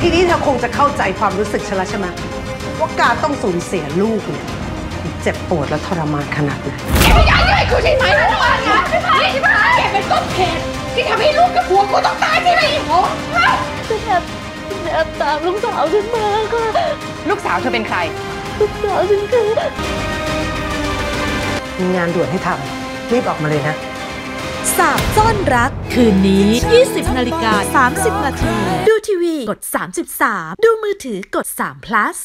ทีนี้เธอคงจะเข้าใจความรู้สึกฉันแล้วใช่ไหมว่าการต้องสูญเสียลูกเนี่ยมันเจ็บปวดและทรมานขนาดไหนแกไม่อยากให้กูใช่ไหมทุกวันนะนี่ใช่ไหมแกเป็นต้นเหตุที่ทำให้ลูกกับผัวกูต้องตายใช่ไหมอีโหฉันแอบแอบตามลูกสาวฉันมาค่ะลูกสาวเธอเป็นใคร ลูกสาวฉันคือมีงานด่วนให้ทำรีบออกมาเลยนะ สาบซ่อนรัก คืนนี้ 20นาฬิกา30 นาที ดูทีวีกด 33 ดูมือถือกด3 plus